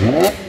burn